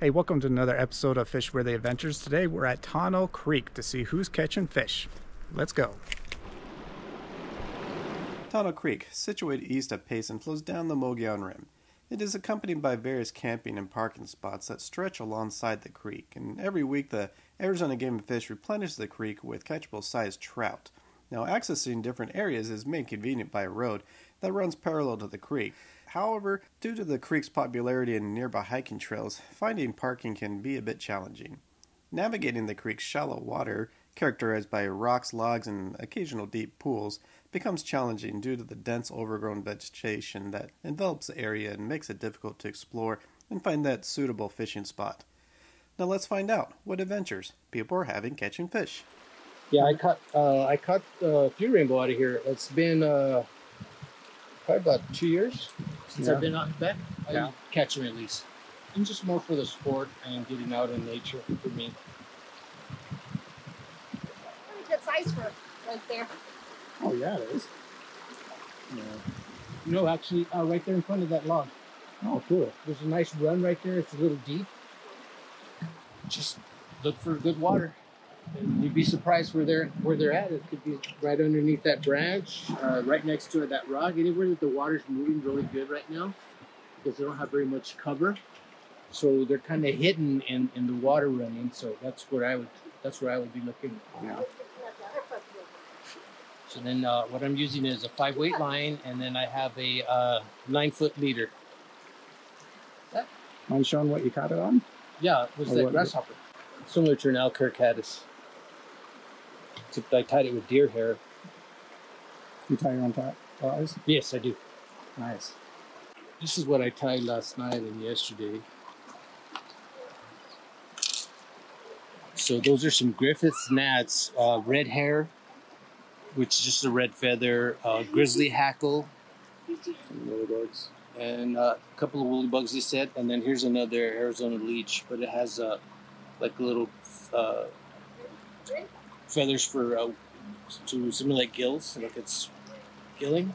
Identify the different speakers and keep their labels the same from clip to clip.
Speaker 1: Hey, welcome to another episode of Fishworthy Adventures. Today we're at Tonto Creek to see who's catching fish. Let's go.
Speaker 2: Tonto Creek, situated east of Payson, flows down the Mogollon Rim. It is accompanied by various camping and parking spots that stretch alongside the creek, and every week the Arizona Game and Fish replenishes the creek with catchable sized trout. Now, accessing different areas is made convenient by a road that runs parallel to the creek. However, due to the creek's popularity and nearby hiking trails, finding parking can be a bit challenging. Navigating the creek's shallow water, characterized by rocks, logs, and occasional deep pools, becomes challenging due to the dense overgrown vegetation that envelops the area and makes it difficult to explore and find that suitable fishing spot. Now let's find out what adventures people are having catching fish.
Speaker 3: Yeah, I caught uh, I caught uh, a few rainbow out of here. It's been uh, probably about two years since
Speaker 1: Yeah.
Speaker 3: I've been out back. I
Speaker 1: Yeah.
Speaker 3: catch them at least, and just more for the sport and getting out in nature for me.
Speaker 4: Pretty good size for right there.
Speaker 1: Oh, yeah, it is.
Speaker 3: Yeah. You know, actually, uh, right there in front of that log,
Speaker 1: Oh, cool.
Speaker 3: there's a nice run right there. It's a little deep. Just look for good water. And you'd be surprised where they're where they're at. It could be right underneath that branch, uh, right next to that rock. Anywhere that the water's moving really good right now, because they don't have very much cover, so they're kind of hidden in, in the water running. So that's where I would that's where I would be looking.
Speaker 1: Yeah.
Speaker 3: So then uh, what I'm using is a five weight line, and then I have a uh, nine foot leader.
Speaker 1: Mind showing what you caught it on?
Speaker 3: Yeah, it was that grasshopper. Similar to an Elk Hair caddis. Except I tied it with deer hair.
Speaker 1: You tie your own tie- flies?
Speaker 3: Yes, I do.
Speaker 1: Nice.
Speaker 3: This is what I tied last night and yesterday. So those are some Griffiths gnats, uh, red hair, which is just a red feather, uh, grizzly hackle, and uh, a couple of woolly bugs they said and then here's another arizona leech but it has uh, like a little uh, feathers for uh, to simulate gills like it's gilling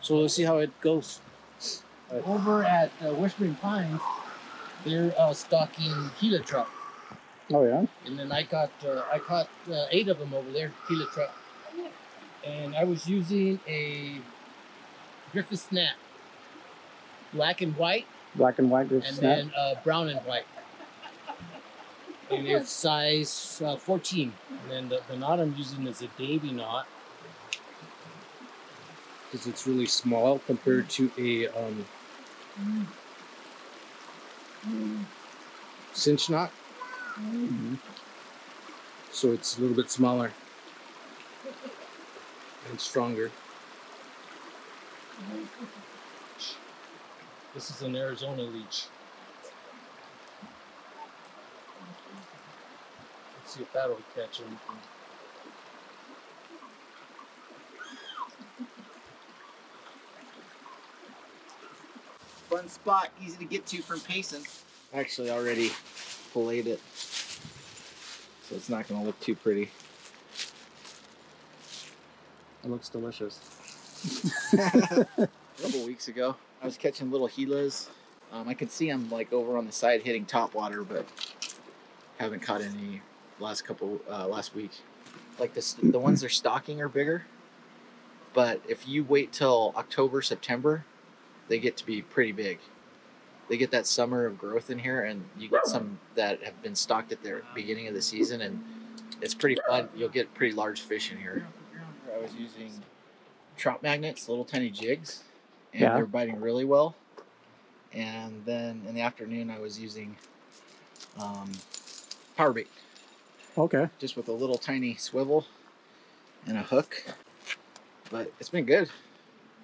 Speaker 3: so let's see how it goes. Over at uh, whispering pines they're uh, stocking gila trout
Speaker 1: Oh, yeah?
Speaker 3: and then I got uh, I caught uh, eight of them over there, Gila trout, and I was using a Griffith's gnat, black and white,
Speaker 1: Black and white group
Speaker 3: and
Speaker 1: snap.
Speaker 3: then uh, brown and white, and it's size uh, 14. And then the, the knot I'm using is a Davy knot because it's really small compared to a um, cinch knot.
Speaker 1: Mhm.
Speaker 3: so it's a little bit smaller and stronger. This is an Arizona leech. See if that'll catch anything.
Speaker 5: Fun spot, easy to get to from Payson. Actually, already filleted it, so it's not going to look too pretty.
Speaker 1: It looks delicious.
Speaker 5: A couple weeks ago, I was catching little gilas. Um, I could see them like over on the side hitting top water, but haven't caught any last couple uh, last week. Like the the ones they're stocking are bigger, but if you wait till October September, they get to be pretty big. They get that summer of growth in here, and you get some that have been stocked at the beginning of the season, and it's pretty fun. You'll get pretty large fish in here. I was using trout magnets, little tiny jigs, and
Speaker 1: Yeah.
Speaker 5: they're biting really well. And then in the afternoon, I was using um, power bait,
Speaker 1: Okay.
Speaker 5: just with a little tiny swivel and a hook. But it's been good.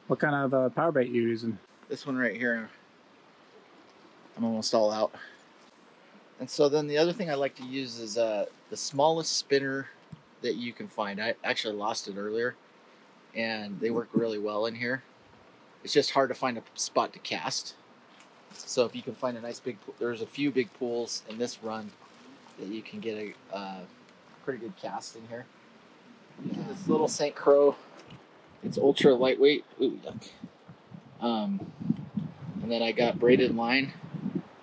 Speaker 1: What kind of uh, power bait you using?
Speaker 5: This one right here, I'm almost all out. And so then the other thing I like to use is uh, the smallest spinner that you can find. I actually lost it earlier, and they work really well in here. It's just hard to find a spot to cast. So if you can find a nice big, there's a few big pools in this run that you can get a uh, pretty good cast in here. Using this little St. Croix, it's ultra lightweight. Ooh, yuck. Um, and then I got braided line,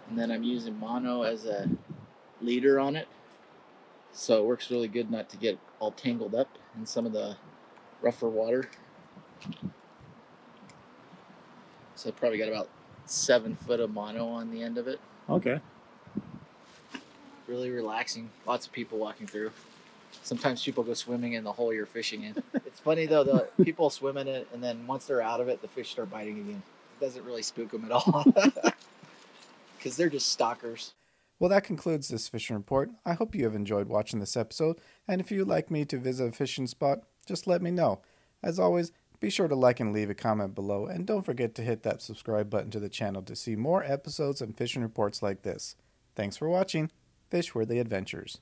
Speaker 5: and then I'm using mono as a leader on it. So it works really good not to get all tangled up in some of the rougher water. So I probably got about seven foot of mono on the end of it.
Speaker 1: Okay.
Speaker 5: Really relaxing. Lots of people walking through. Sometimes people go swimming in the hole you're fishing in. it's funny though, the people swim in it, and then once they're out of it, the fish start biting again. It doesn't really spook them at all. Because they're just stockers.
Speaker 6: Well, that concludes this fishing report. I hope you have enjoyed watching this episode, and if you'd like me to visit a fishing spot, just let me know. As always, be sure to like and leave a comment below, and don't forget to hit that subscribe button to the channel to see more episodes and fishing reports like this. Thanks for watching Fishworthy Adventures.